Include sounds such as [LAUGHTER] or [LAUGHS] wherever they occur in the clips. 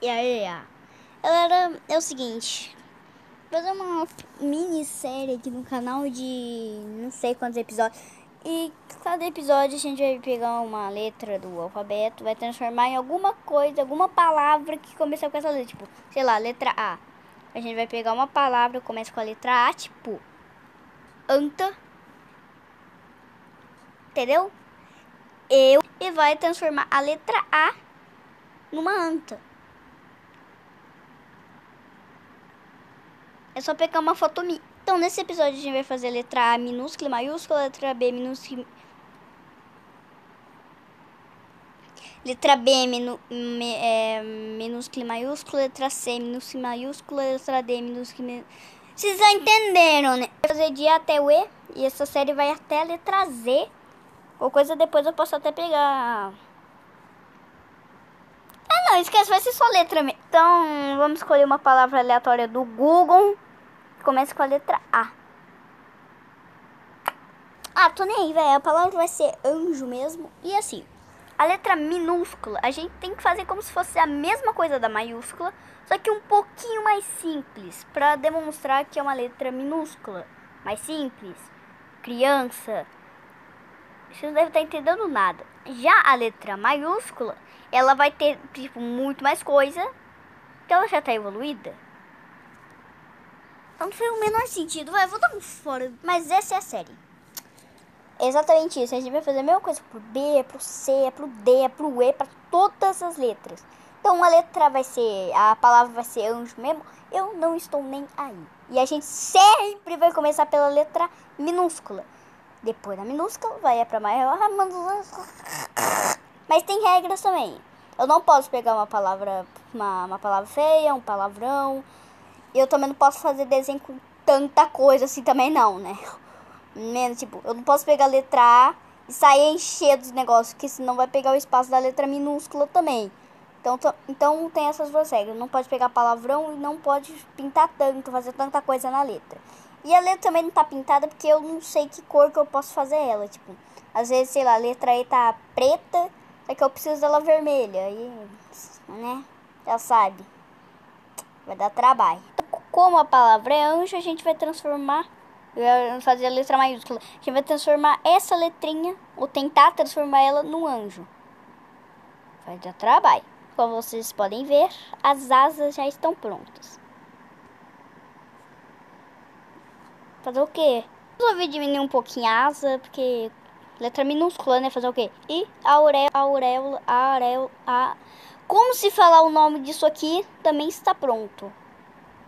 E aí, galera, é o seguinte, fazer uma minissérie aqui no canal de não sei quantos episódios. E cada episódio a gente vai pegar uma letra do alfabeto, vai transformar em alguma coisa, alguma palavra que começa com essa letra. Tipo, sei lá, letra A. A gente vai pegar uma palavra que começa com a letra A, tipo, anta. Entendeu? Eu. E vai transformar a letra A numa anta. É só pegar uma foto. Então, nesse episódio a gente vai fazer letra A minúscula e maiúscula, letra B minúscula... Letra B me, é, minúscula e maiúscula, letra C minúscula e maiúscula, letra D minúscula e Vocês já entenderam, né? Vou fazer de A até o E, e essa série vai até a letra Z. Ou coisa depois eu posso até pegar... Ah, não, esquece, vai ser só letra mesmo. Então, vamos escolher uma palavra aleatória do Google. Começa com a letra A. Ah, tô nem aí, velho. A palavra vai ser anjo mesmo. E assim, a letra minúscula, a gente tem que fazer como se fosse a mesma coisa da maiúscula, só que um pouquinho mais simples, para demonstrar que é uma letra minúscula, mais simples. Criança. Você não deve estar entendendo nada. Já a letra maiúscula, ela vai ter, tipo, muito mais coisa. Então ela já está evoluída. Não fez o menor sentido. Vai, vou dar um fora. Mas essa é a série. exatamente isso. A gente vai fazer a mesma coisa pro B, pro C, pro D, pro E, para todas as letras. Então a letra vai ser. A palavra vai ser anjo mesmo. Eu não estou nem aí. E a gente sempre vai começar pela letra minúscula. Depois da minúscula vai para maior. Mas tem regras também. Eu não posso pegar uma palavra, uma, uma palavra feia, um palavrão. Eu também não posso fazer desenho com tanta coisa assim também não, né? Menos, tipo, eu não posso pegar a letra A e sair encher dos negócios, porque senão vai pegar o espaço da letra minúscula também. Então, então tem essas duas regras. Não pode pegar palavrão e não pode pintar tanto, fazer tanta coisa na letra. E a letra também não tá pintada porque eu não sei que cor que eu posso fazer ela. Tipo, às vezes, sei lá, a letra E tá preta, é que eu preciso dela vermelha. E, né? Já sabe. Vai dar trabalho. Como a palavra é anjo, a gente vai transformar, fazer a letra maiúscula. A gente vai transformar essa letrinha, ou tentar transformar ela num anjo. Vai dar trabalho. Como vocês podem ver, as asas já estão prontas. Fazer o quê? Resolvi diminuir um pouquinho a asa, porque letra minúscula, né? Fazer o quê? E auréola, auréola, auréola, a... Como se falar o nome disso aqui, também está pronto.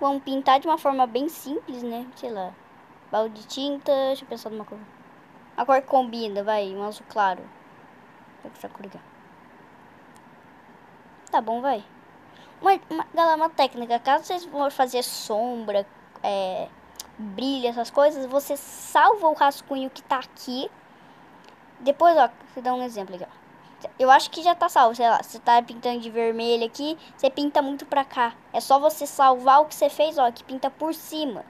Vamos pintar de uma forma bem simples, né? Sei lá. Balde de tinta, deixa eu pensar numa cor. A cor combina, vai, um azul claro. Essa cor aqui. Tá bom, vai. Uma, uma, galera, uma técnica. Caso vocês vão fazer sombra, é, brilho, essas coisas, você salva o rascunho que tá aqui. Depois, ó, vou dar um exemplo aqui, ó. Eu acho que já tá salvo, sei lá. Você tá pintando de vermelho aqui, você pinta muito pra cá. É só você salvar o que você fez, ó, que pinta por cima.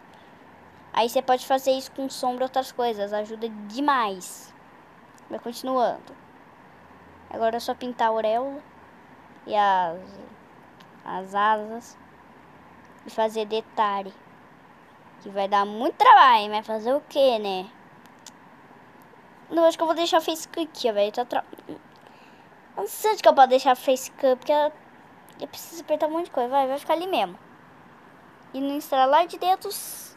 Aí você pode fazer isso com sombra outras coisas. Ajuda demais. Vai continuando. Agora é só pintar a auréola e as, as asas. E fazer detalhe. Que vai dar muito trabalho, mas fazer o que, né? Não, acho que eu vou deixar o face aqui, velho. Tá tra... Não sei que eu posso deixar face cup, porque eu preciso apertar um monte de coisa. Vai, vai ficar ali mesmo. E no instalar de dedos.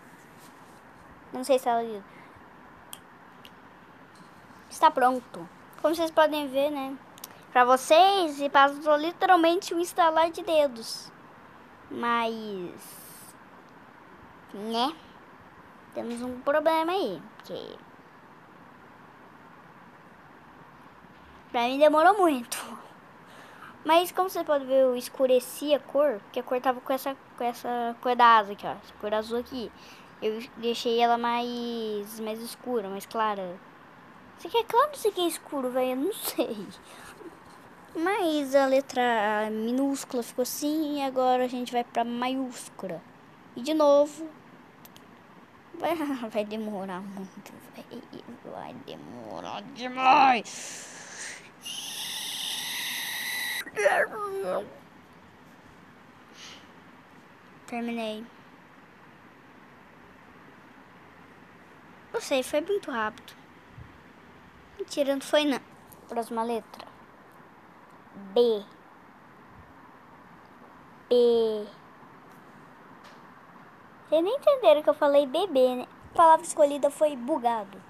Não sei se ela está pronto. Como vocês podem ver, né? Pra vocês, e passou literalmente um instalar de dedos. Mas. Né? Temos um problema aí. Porque Pra mim demorou muito. Mas como você pode ver, eu escureci a cor, porque a cor tava com essa, com essa cor da asa aqui, ó. Essa cor azul aqui. Eu deixei ela mais, mais escura, mais clara. Isso aqui é claro, isso aqui é escuro, velho, eu não sei. Mas a letra minúscula ficou assim e agora a gente vai pra maiúscula. E de novo. Vai, [LAUGHS] vai demorar muito, vai, vai demorar demais. Terminei. Não sei, foi muito rápido. Mentira, não foi não. Próxima letra. B. B. Vocês nem entenderam que eu falei bebê, né? A palavra escolhida foi bugado.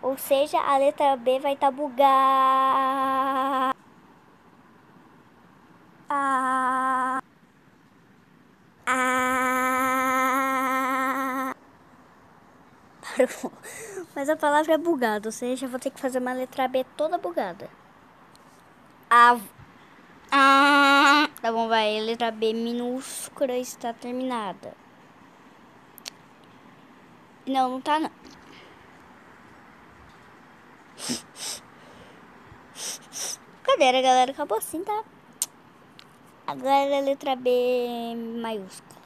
Ou seja, a letra B vai estar tá bugada. Ah. Ah. Mas a palavra é bugada, ou seja, eu vou ter que fazer uma letra B toda bugada. A. Ah. Tá bom, vai. A letra B minúscula está terminada. Não, não tá não. Cadê a galera? Acabou assim, tá? Agora é a letra B maiúscula.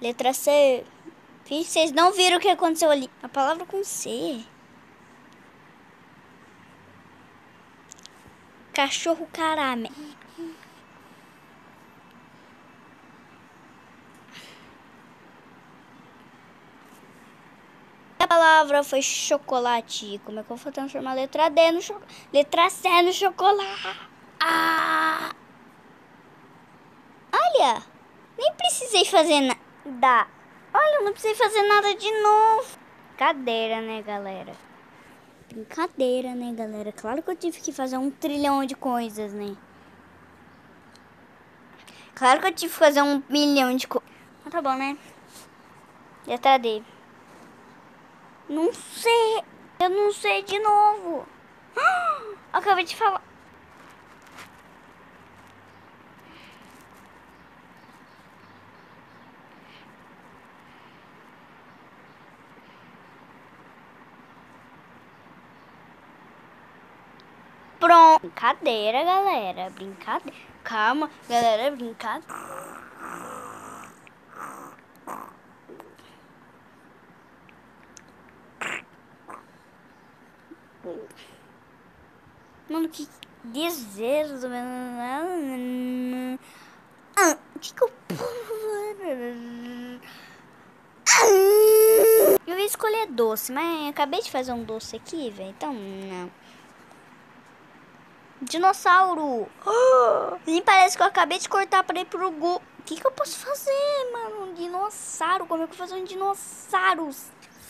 Letra C. Vocês não viram o que aconteceu ali. A palavra com C. Cachorro carame. A palavra foi chocolate. Como é que eu vou transformar a letra D no chocolate? Letra C no chocolate. Ah! Olha, nem precisei fazer nada. Olha, não precisei fazer nada de novo. Brincadeira, né, galera? Brincadeira, né, galera? Claro que eu tive que fazer um trilhão de coisas, né? Claro que eu tive que fazer um milhão de coisas. Mas tá bom, né? Letra D. Não sei. Eu não sei de novo. [GASPS] Acabei de falar. Pronto. Brincadeira, galera. Brincadeira. Calma, galera. Brincadeira. Mano, que dizer do meu. Ah, que que eu. Eu ia escolher doce, mas acabei de fazer um doce aqui, velho. Então, não. Dinossauro! [GASPS] Nem parece que eu acabei de cortar pra ir pro Gu. O que, que eu posso fazer, mano? Um dinossauro? Como é que eu vou fazer um dinossauro?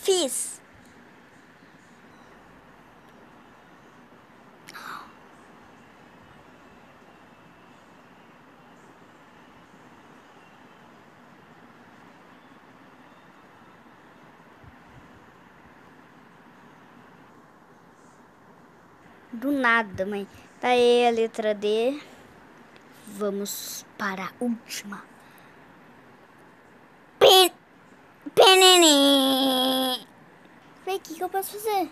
Fiz! Do nada, mãe. Tá aí a letra D. Vamos para a última. Pen... Penene. Falei, o que, que eu posso fazer?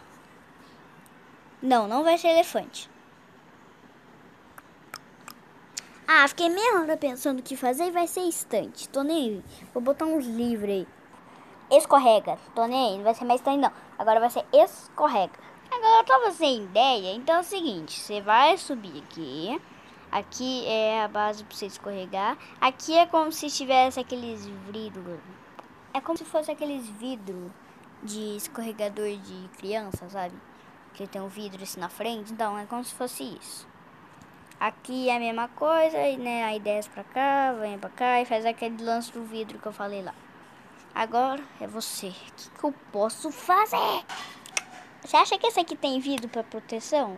Não, não vai ser elefante. Ah, fiquei meia hora pensando o que fazer e vai ser estante. Tô nem aí. Vou botar uns livros aí. Escorrega. Tô nem aí. Não vai ser mais estante, não. Agora vai ser escorrega. Agora eu tava sem ideia, então é o seguinte, você vai subir aqui. Aqui é a base para você escorregar. Aqui é como se tivesse aqueles vidros. É como se fosse aqueles vidros de escorregador de criança, sabe? Que tem um vidro assim na frente. Então é como se fosse isso. Aqui é a mesma coisa, né? Aí desce pra cá, vem pra cá e faz aquele lance do vidro que eu falei lá. Agora é você. O que, que eu posso fazer? Você acha que esse aqui tem vidro para proteção?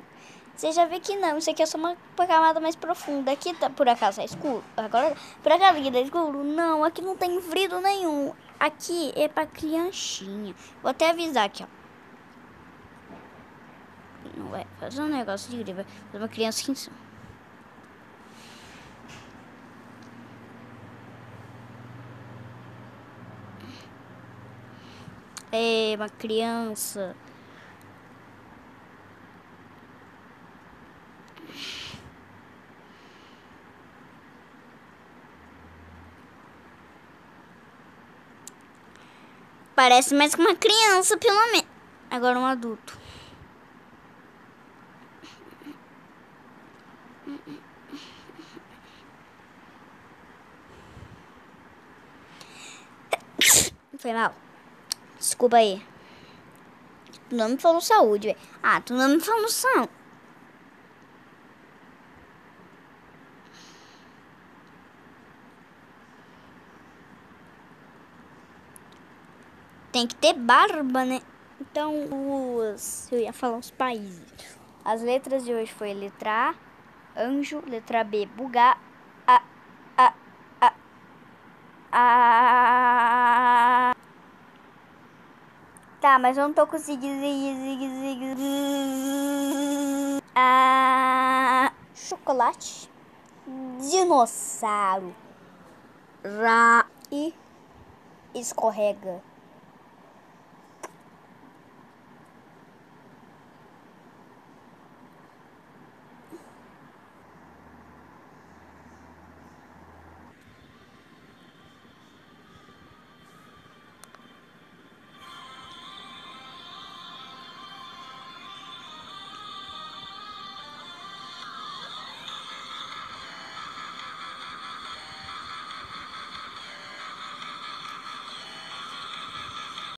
Você já vê que não, isso aqui é só uma camada mais profunda. Aqui tá, por acaso é escuro. Agora, por acaso aqui tá escuro? Não, aqui não tem vidro nenhum. Aqui é pra crianchinha. Vou até avisar aqui, ó. Não vai fazer um negócio de vai fazer uma criança aqui em cima. É, uma criança. parece mais com uma criança, pelo menos. Agora um adulto. Foi mal. Desculpa aí. Tu não me falou saúde, velho. Ah, tu não me falou saúde. Tem que ter barba, né? Então, os... eu ia falar os países. As letras de hoje foi letra A, anjo, letra B, bugar, a, a, a, a. Tá, mas eu não tô conseguindo. A. Chocolate. Dinossauro. Ra. E escorrega.